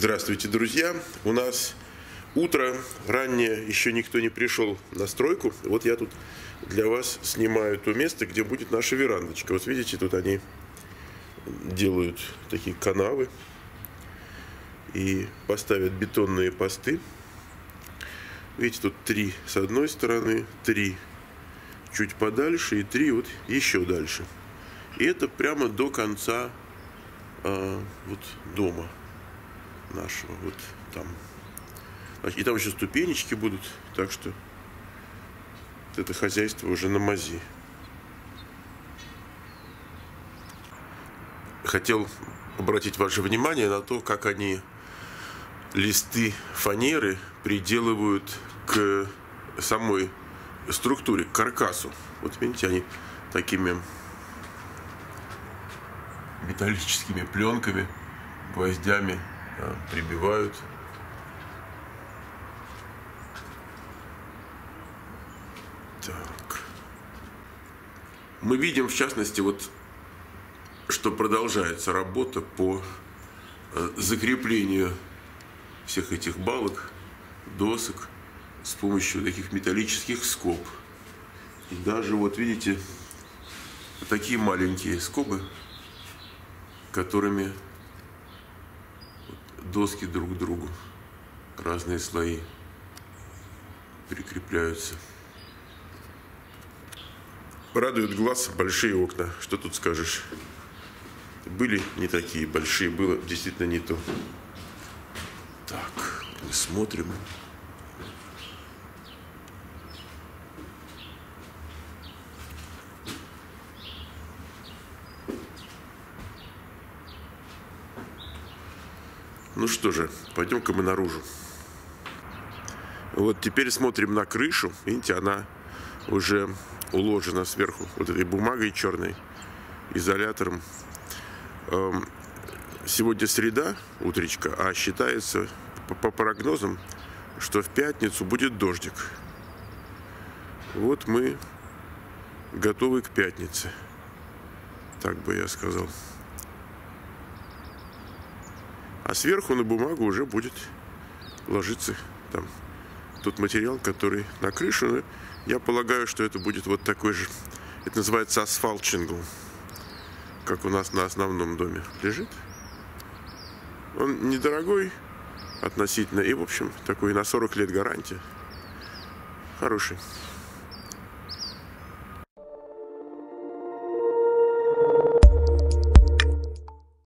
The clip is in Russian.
Здравствуйте, друзья! У нас утро раннее, еще никто не пришел на стройку. Вот я тут для вас снимаю то место, где будет наша верандочка. Вот видите, тут они делают такие канавы и поставят бетонные посты. Видите, тут три с одной стороны, три чуть подальше и три вот еще дальше. И это прямо до конца а, вот дома нашего, вот там. И там еще ступенечки будут, так что это хозяйство уже на мази. Хотел обратить ваше внимание на то, как они листы фанеры приделывают к самой структуре, к каркасу. Вот видите, они такими металлическими пленками, гвоздями прибивают. Так. Мы видим, в частности, вот, что продолжается работа по а, закреплению всех этих балок, досок с помощью таких металлических скоб. И даже вот видите, такие маленькие скобы, которыми доски друг к другу, разные слои прикрепляются. Радует глаз большие окна. Что тут скажешь? Были не такие большие, было действительно не то. Так, мы смотрим. Ну что же, пойдем-ка мы наружу. Вот теперь смотрим на крышу. Видите, она уже уложена сверху вот этой бумагой черной, изолятором. Эм, сегодня среда, утречка, а считается по прогнозам, что в пятницу будет дождик. Вот мы готовы к пятнице. Так бы я сказал. А сверху на бумагу уже будет ложиться там тот материал, который на крышу. Я полагаю, что это будет вот такой же. Это называется асфальт шингл, как у нас на основном доме лежит. Он недорогой относительно и, в общем, такой на 40 лет гарантия. Хороший.